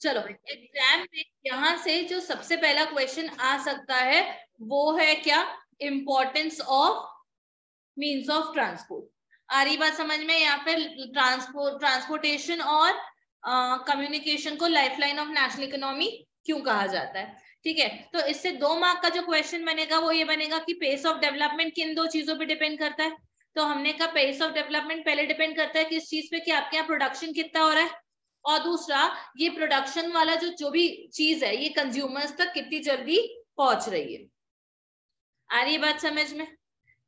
चलो एग्ज़ाम में यहाँ से जो सबसे पहला क्वेश्चन आ सकता है वो है क्या? Importance of means of transport आ रही बात समझ में यहाँ पे? ट्रांसपोर्ट ट्रांसपोर्टेशन और कम्युनिकेशन uh, को लाइफलाइन ऑफ़ नेशनल इकोनॉमी क्यों कहा जाता है? ठीक है तो इससे दो मार्क का जो क्वेश्चन बनेगा वो ये बनेगा कि पेस ऑफ़ डेवलपमेंट किन दो चीज़ों पे डिपेंड करता है? तो हमने कहा पेस ऑफ़ डेवलपमेंट पहले डिपेंड करता है किस चीज़ पे कि आपके यहाँ प्रोडक्शन कितना हो रहा है? और दूसरा, ये प्रोडक्शन वाला जो जो भी चीज़ है, ये कंज्यूमर्स तक कितनी जल्दी पहुँच रही है। आ रही है बात समझ में?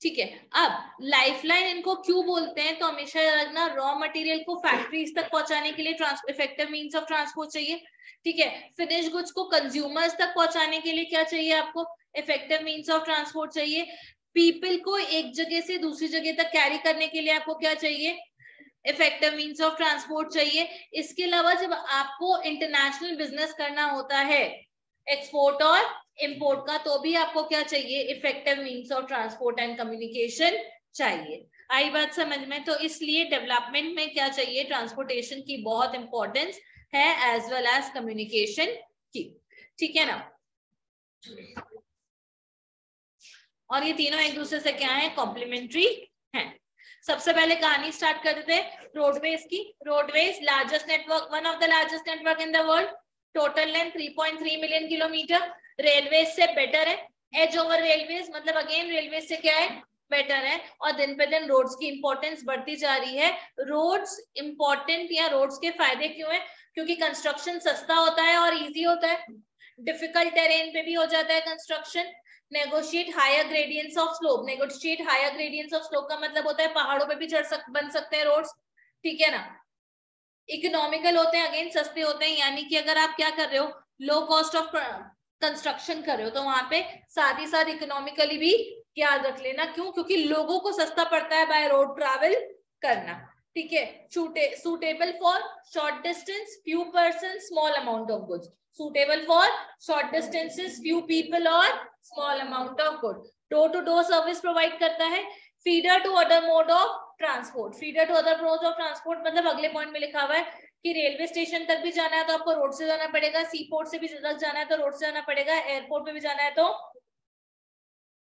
ठीक है, अब लाइफलाइन इनको क्यों बोलते हैं? तो हमेशा रखना रॉ मटेरियल को फैक्ट्रीज तक पहुँचाने के लिए इफ़ेक्टिव मीन्स ऑफ़ ट्रांसपोर्ट चाहिए। ठीक है फिनिश गुड्स को कंज्यूमर्स तक पहुँचाने के लिए क्या चाहिए आपको? इफ़ेक्टिव मीन्स ऑफ़ ट्रांसपोर्ट चाहिए। पीपल को एक जगह से दूसरी जगह तक कैरी करने के लिए आपको क्या चाहिए? इफ़ेक्टिव मीन्स ऑफ़ ट्रांसपोर्ट चाहिए। इसके अलावा जब आपको इंटरनेशनल बिज़नेस करना होता है एक्सपोर्ट और इम्पोर्ट का तो भी आपको क्या चाहिए? Effective means of transport and communication चाहिए। आई बात समझ में? तो इसलिए डेवलपमेंट में क्या चाहिए? ट्रांसपोर्टेशन की बहुत इंपॉर्टेंस है एज वेल एज कम्युनिकेशन की। ठीक है ना? और ये तीनों एक दूसरे से क्या है? कॉम्प्लीमेंट्री हैं। सबसे पहले कहानी स्टार्ट कर देते रोडवेज़ की। Roadways largest network one of the largest network in the world total length 3.3 million kilometre railway से बेटर है। एज ओवर रेलवे मतलब अगेन रेलवे से क्या है? बेटर है। और दिन पे दिन रोड्स की इंपॉर्टेंस बढ़ती जा रही है। रोड्स इंपॉर्टेंट या रोड्स के फ़ायदे क्यों है? क्योंकि कंस्ट्रक्शन सस्ता होता है और इजी होता है। डिफ़िकल्ट टेरेन पे भी हो जाता है construction negotiate higher gradients of slope negotiate higher gradients of slope का मतलब होता है पहाड़ों पे भी चढ़ सक, बन सकते हैं रोड्स ठीक है ना? इकोनॉमिकल होते हैं अगेन सस्ते होते हैं, यानी कि अगर आप क्या कर रहे हो लो कॉस्ट ऑफ़ कंस्ट्रक्शन कर रहे हो तो वहाँ पे साथ ही साथ इकोनॉमिकली भी याद रख लेना। क्यों? क्योंकि लोगों को सस्ता पड़ता है बाय रोड ट्रैवल करना। ठीक है? Suitable for short distance few person small amount of goods suitable for short distances few people और small amount of good door to door service provide करता है। Feeder to other mode of transport feeder to other mode of transport मतलब अगले point में लिखा हुआ है कि रेलवे स्टेशन तक भी जाना है तो आपको रोड से जाना पड़ेगा सी पोर्ट से भी तक जाना है तो रोड से जाना पड़ेगा एयरपोर्ट पे भी जाना है तो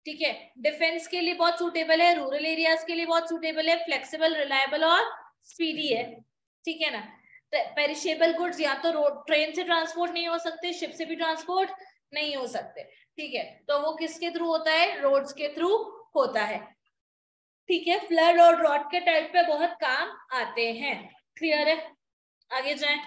ठीक है। डिफेंस के लिए बहुत सुटेबल है रूरल एरियाज़ के लिए बहुत सुटेबल है फ्लेक्सिबल रिलायबल और स्पीडी है, ठीक है ना? पेरिशेबल गुड्स या तो रोड ट्रेन से ट्रांसपोर्ट नहीं हो सकते शिप से भी ट्रांसपोर्ट नहीं हो सकते, ठीक है? तो वो किसके थ्रू होता है? रोड्स के थ्रू होता है, ठीक है? फ्लड और रॉड के टाइप पे बहुत काम आते हैं क्लियर है? आगे जाए।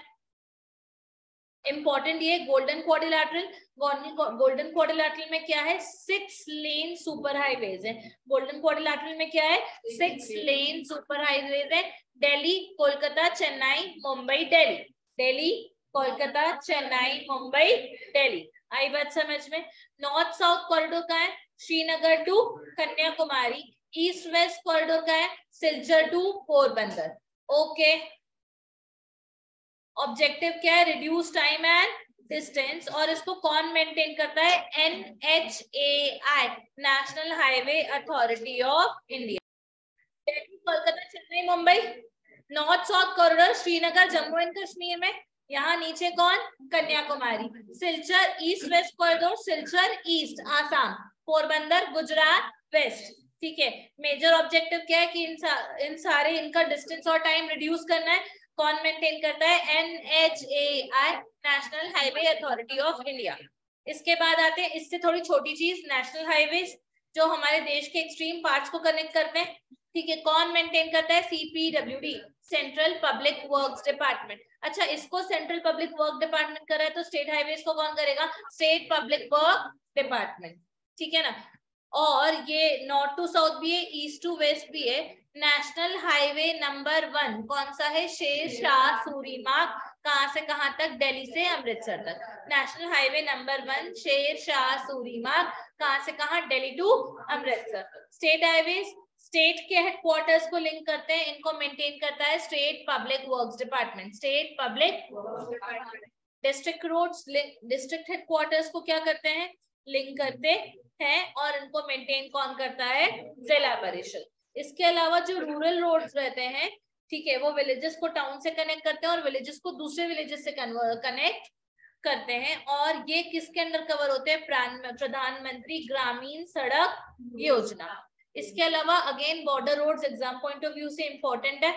इंपॉर्टेंट ये गोल्डन क्वाड्रिलैटरल गोल्डन क्वाड्रिलैटरल में क्या है? सिक्स लेन सुपर हाईवेज है। गोल्डन क्वाड्रिलैटरल में क्या है? सिक्स लेन सुपर हाईवेज है। दिल्ली कोलकाता चेन्नई मुंबई दिल्ली दिल्ली कोलकाता चेन्नई मुंबई दिल्ली आई बात समझ में? नॉर्थ साउथ कॉरिडोर का है? Srinagar to Kanyakumari east west corridor का है? Silchar to Porbandar okay objective क्या है? रिड्यूस टाइम एंड डिस्टेंस और इसको कौन मेंटेन करता है? N H A I national highway authority of India Kolkata Chennai Mumbai north south corridor Srinagar Jammu and Kashmir में. यहाँ नीचे कौन? Kanyakumari Silchar east west corridor Silchar east Assam Porbandar Gujarat west ठीक है? Major objective क्या है कि इन, सा, इन सारे इनका डिस्टेंस और टाइम रिड्यूस करना है? कौन मेंटेन करता है? N H A I national highway authority of India इसके बाद आते हैं, इससे थोड़ी छोटी चीज़ नेशनल हाईवे जो हमारे देश के एक्सट्रीम पार्ट्स को कनेक्ट करते हैं। ठीक है, कौन मेंटेन करता है? CPWD central public works department अच्छा इसको सेंट्रल पब्लिक वर्क डिपार्टमेंट कर रहा है तो स्टेट हाईवेज को कौन करेगा? स्टेट पब्लिक वर्क डिपार्टमेंट ठीक है ना? और ये नॉर्थ टू साउथ भी है ईस्ट टू वेस्ट भी है। नेशनल हाईवे नंबर वन कौन सा है? शेर, शाह, सूरी मार्ग कहाँ से कहाँ तक? दिल्ली से अमृतसर तक। नेशनल हाईवे नंबर वन शेर, शाह, सूरी मार्ग कहाँ से कहाँ? Delhi to Amritsar state highway state के हेडक्वार्टर्स को लिंक करते हैं। इनको मेंटेन करता है state public works department state public district roads district headquarters को क्या करते हैं? लिंक करते हैं और इनको मेंटेन कौन करता है? जिला परिषद। इसके अलावा जो रूरल रोड्स रहते हैं, ठीक है, वो विलेजेस को टाउन से कनेक्ट करते हैं और विलेजेस को दूसरे विलेजेस से कनेक्ट करते हैं और ये किसके अंदर कवर होते हैं? प्रधानमंत्री ग्रामीण सड़क योजना। इसके अलावा again border roads exam point of view से इंपॉर्टेंट है,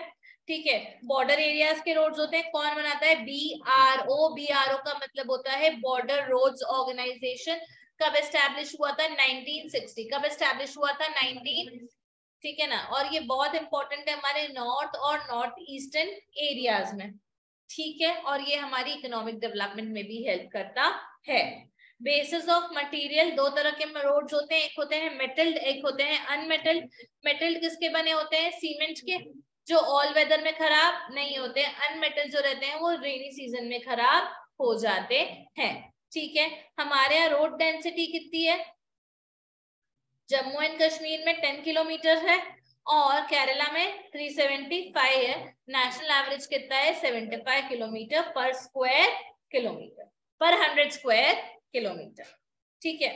ठीक है? बॉर्डर एरियाज़ के रोड्स होते हैं, कौन बनाता है? B R O B R O का मतलब होता है बॉर्डर रोड्स ऑर्गेनाइजेशन कब एस्टेब्लिश हुआ था? 1960 कब एस्टेब्लिश हुआ था? 19 ठीक है ना? और ये बहुत इंपॉर्टेंट है हमारे नॉर्थ और नॉर्थ ईस्टर्न एरियाज़ में। ठीक है? और ये हमारी इकोनॉमिक डेवलपमेंट में भी हेल्प करता है। बेसिस ऑफ़ मटेरियल दो तरह के रोड्स होते हैं। एक होते हैं मेटल्ड एक होते हैं अनमेटल्ड मेटल्ड किसके बने होते हैं? सीमेंट के। जो ऑल वेदर में खराब नहीं होते अनमेटल जो रहते हैं, वो रेनी सीज़न में खराब हो जाते हैं। ठीक है? हमारे यहाँ रोड डेंसिटी कितनी है? जम्मू एंड कश्मीर में टेन किलोमीटर है और केरला में 375 है। नेशनल एवरेज कितना है? 75 किलोमीटर पर स्क्वायर किलोमीटर पर 100 स्क्वायर किलोमीटर। ठीक है?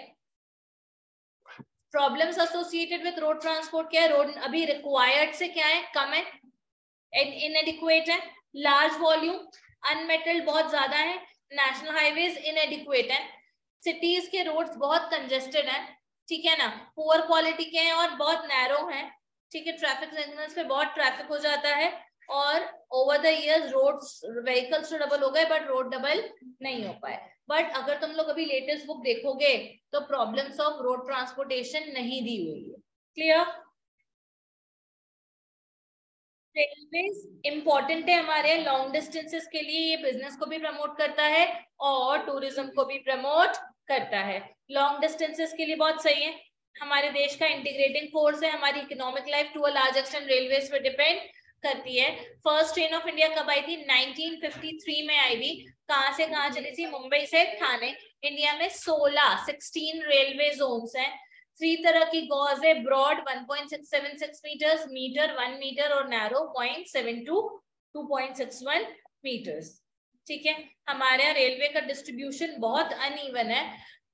Problems associated with road transport क्या है? रोड अभी रिक्वायर्ड से क्या है? कम है। इनएडिक्वेट है। लार्ज वॉल्यूम अनमेटल्ड बहुत ज़्यादा है। नेशनल हाईवेज इनएडिक्वेट है। सिटीज़ के रोड्स बहुत कंजेस्टेड है। ठीक है ना? पुअर क्वालिटी के हैं और बहुत नैरो हैं, ठीक है? ट्रैफ़िक सिग्नल्स पे बहुत ट्रैफ़िक हो जाता है और over the years road vehicles तो डबल हो गए बट रोड डबल नहीं हो पाए। बट अगर तुम लोग अभी लेटेस्ट बुक देखोगे तो प्रॉब्लम्स ऑफ़ रोड ट्रांसपोर्टेशन नहीं दी हुई है। क्लियर रेलवेज इंपॉर्टेंट है हमारे लॉन्ग डिस्टेंसेस के लिए ये बिज़नेस को भी प्रमोट करता है और टूरिज़्म को भी प्रमोट करता है। लॉन्ग डिस्टेंसेस के लिए बहुत सही है। हमारे देश का इंटीग्रेटिंग फोर्स है। हमारी economic life to a large extent railways पे डिपेंड करती है। फ़र्स्ट ट्रेन ऑफ़ इंडिया कब आई थी? 1953 में आई थी। कहाँ से कहाँ चली थी? मुंबई से थाने। इंडिया में 16 16 रेलवे जोन्स हैं। थ्री तरह की गॉज है। ब्रॉड 1.676 मीटर्स मीटर 1 मीटर और नैरो 0.72 2.61 मीटर्स ठीक है? हमारे यहाँ रेलवे का डिस्ट्रीब्यूशन बहुत अनइवन है।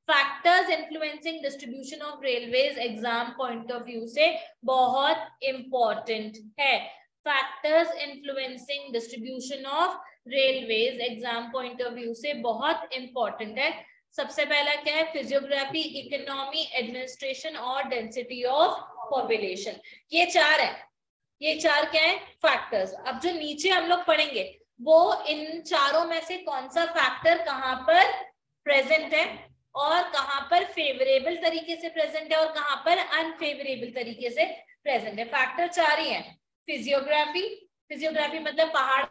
Factors influencing distribution of railways exam point of view से बहुत इंपॉर्टेंट है। Factors influencing distribution of railways exam point of view से बहुत इंपॉर्टेंट है। सबसे पहला क्या है? फिजियोग्राफी इकोनॉमी एडमिनिस्ट्रेशन और डेंसिटी ऑफ़ पॉपुलेशन ये चार है। ये चार क्या है? फैक्टर्स अब जो नीचे हम लोग पढ़ेंगे वो इन चारों में से कौन सा फैक्टर कहाँ पर प्रेजेंट है और कहाँ पर फेवरेबल तरीके से प्रेजेंट है और कहाँ पर अनफेवरेबल तरीके से प्रेजेंट है? फैक्टर चार ही है फिजियोग्राफी फिजियोग्राफी मतलब पहाड़